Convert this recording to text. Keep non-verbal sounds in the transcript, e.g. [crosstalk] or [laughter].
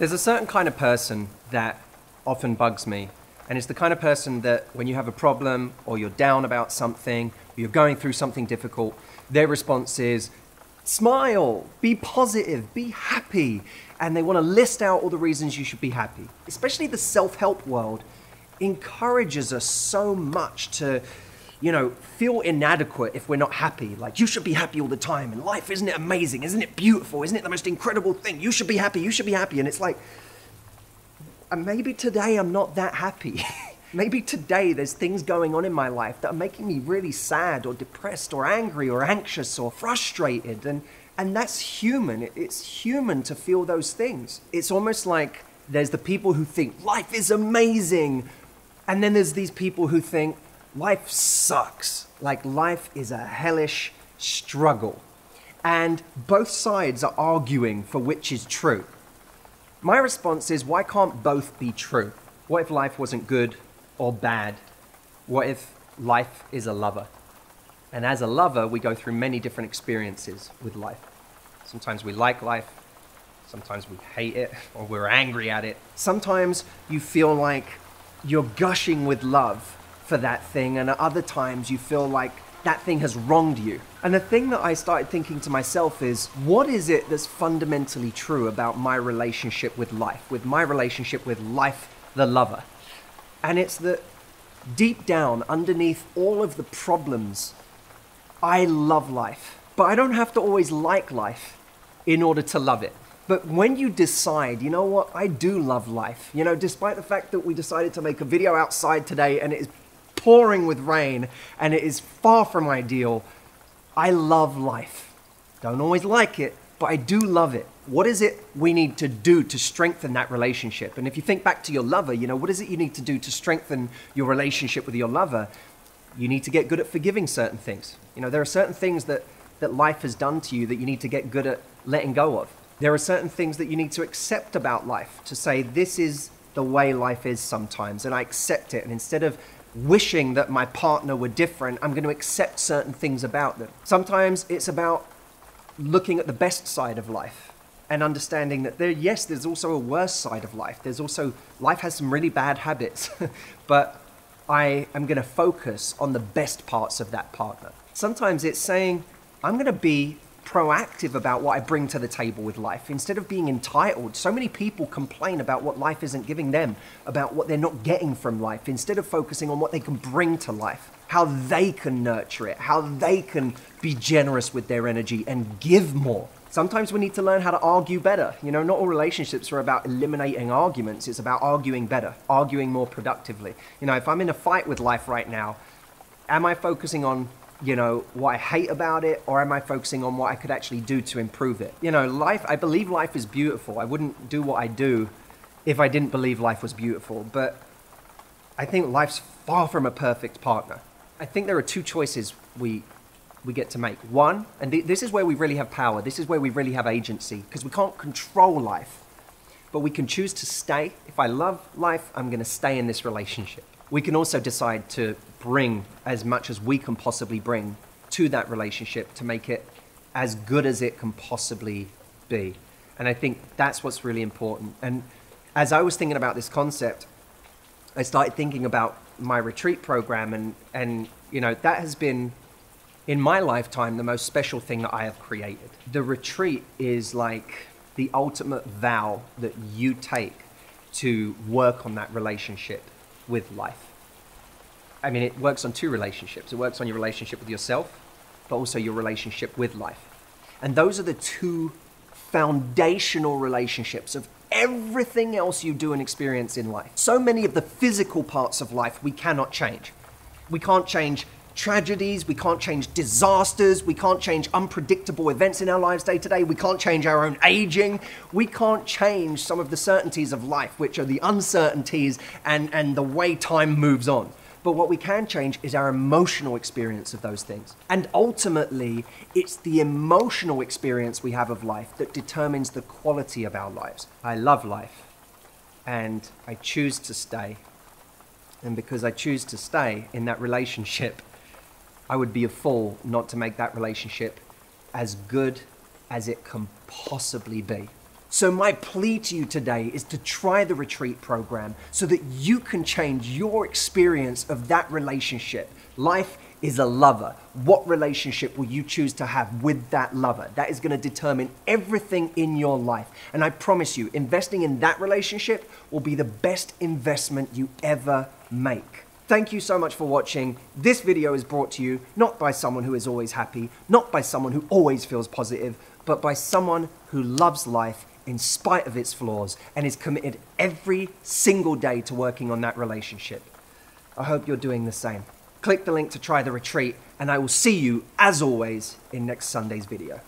There's a certain kind of person that often bugs me. And it's the kind of person that when you have a problem or you're down about something, you're going through something difficult, their response is smile, be positive, be happy. And they want to list out all the reasons you should be happy. Especially the self help world encourages us so much to you know, feel inadequate if we're not happy. Like, you should be happy all the time. And life, isn't it amazing? Isn't it beautiful? Isn't it the most incredible thing? You should be happy. You should be happy. And it's like, and maybe today I'm not that happy. [laughs] maybe today there's things going on in my life that are making me really sad or depressed or angry or anxious or frustrated. And, and that's human. It's human to feel those things. It's almost like there's the people who think life is amazing. And then there's these people who think, life sucks. Like life is a hellish struggle. And both sides are arguing for which is true. My response is why can't both be true? What if life wasn't good or bad? What if life is a lover? And as a lover, we go through many different experiences with life. Sometimes we like life, sometimes we hate it, or we're angry at it. Sometimes you feel like you're gushing with love for that thing, and at other times you feel like that thing has wronged you. And the thing that I started thinking to myself is what is it that's fundamentally true about my relationship with life, with my relationship with life, the lover? And it's that deep down, underneath all of the problems, I love life. But I don't have to always like life in order to love it. But when you decide, you know what, I do love life, you know, despite the fact that we decided to make a video outside today and it is pouring with rain and it is far from ideal. I love life. Don't always like it, but I do love it. What is it we need to do to strengthen that relationship? And if you think back to your lover, you know, what is it you need to do to strengthen your relationship with your lover? You need to get good at forgiving certain things. You know, there are certain things that, that life has done to you that you need to get good at letting go of. There are certain things that you need to accept about life to say, this is the way life is sometimes, and I accept it. And instead of wishing that my partner were different, I'm going to accept certain things about them. Sometimes it's about looking at the best side of life and understanding that there, yes, there's also a worse side of life. There's also, life has some really bad habits, [laughs] but I am going to focus on the best parts of that partner. Sometimes it's saying, I'm going to be proactive about what I bring to the table with life instead of being entitled. So many people complain about what life isn't giving them, about what they're not getting from life, instead of focusing on what they can bring to life, how they can nurture it, how they can be generous with their energy and give more. Sometimes we need to learn how to argue better. You know, not all relationships are about eliminating arguments, it's about arguing better, arguing more productively. You know, if I'm in a fight with life right now, am I focusing on you know, what I hate about it, or am I focusing on what I could actually do to improve it? You know, life, I believe life is beautiful. I wouldn't do what I do if I didn't believe life was beautiful, but I think life's far from a perfect partner. I think there are two choices we, we get to make. One, and th- this is where we really have power, this is where we really have agency, because we can't control life, but we can choose to stay. If I love life, I'm going to stay in this relationship. We can also decide to bring as much as we can possibly bring to that relationship to make it as good as it can possibly be. And I think that's what's really important. And as I was thinking about this concept, I started thinking about my retreat program and and you know that has been in my lifetime the most special thing that I have created. The retreat is like the ultimate vow that you take to work on that relationship with life. I mean, it works on two relationships. It works on your relationship with yourself, but also your relationship with life. And those are the two foundational relationships of everything else you do and experience in life. So many of the physical parts of life we cannot change. We can't change tragedies, we can't change disasters, we can't change unpredictable events in our lives day to day, we can't change our own aging, we can't change some of the certainties of life, which are the uncertainties and, and the way time moves on. But what we can change is our emotional experience of those things. And ultimately, it's the emotional experience we have of life that determines the quality of our lives. I love life and I choose to stay. And because I choose to stay in that relationship, I would be a fool not to make that relationship as good as it can possibly be. So, my plea to you today is to try the retreat program so that you can change your experience of that relationship. Life is a lover. What relationship will you choose to have with that lover? That is going to determine everything in your life. And I promise you, investing in that relationship will be the best investment you ever make. Thank you so much for watching. This video is brought to you not by someone who is always happy, not by someone who always feels positive, but by someone who loves life in spite of its flaws and is committed every single day to working on that relationship. I hope you're doing the same. Click the link to try the retreat, and I will see you, as always, in next Sunday's video.